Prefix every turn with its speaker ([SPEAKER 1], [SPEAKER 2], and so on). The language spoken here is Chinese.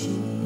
[SPEAKER 1] 行。